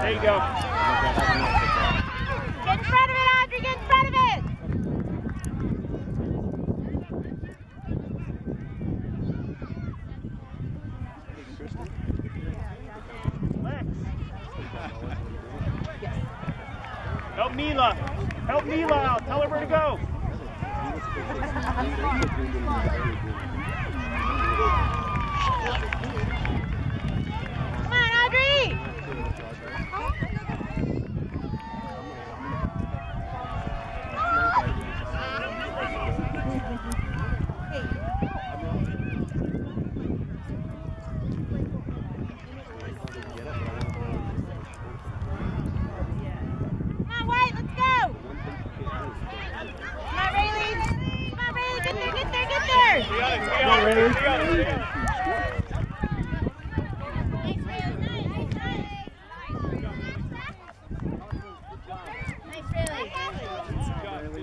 There you go. Get in front of it, Audrey. Get in front of it. Lex. Help Mila. Help Mila out. Tell her where to go. Good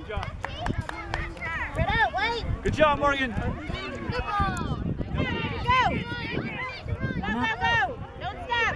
job. Spread out, White. Good job, Morgan. Go. Go, go, go. Don't stop.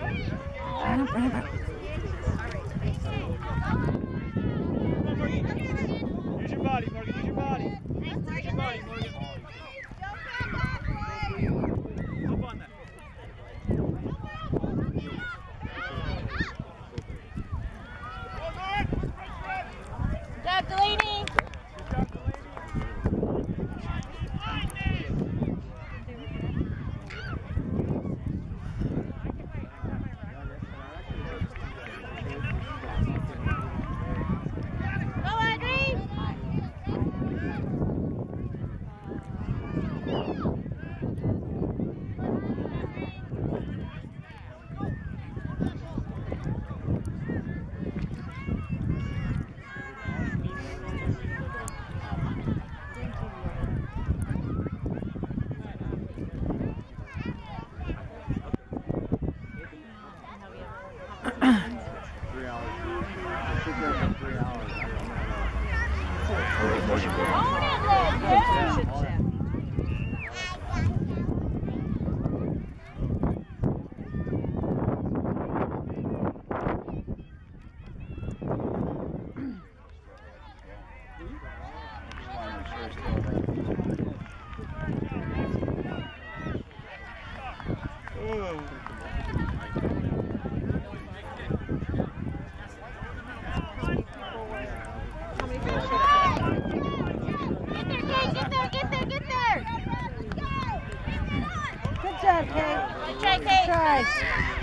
Oh. job, Kate. Good try, Kate. Good try.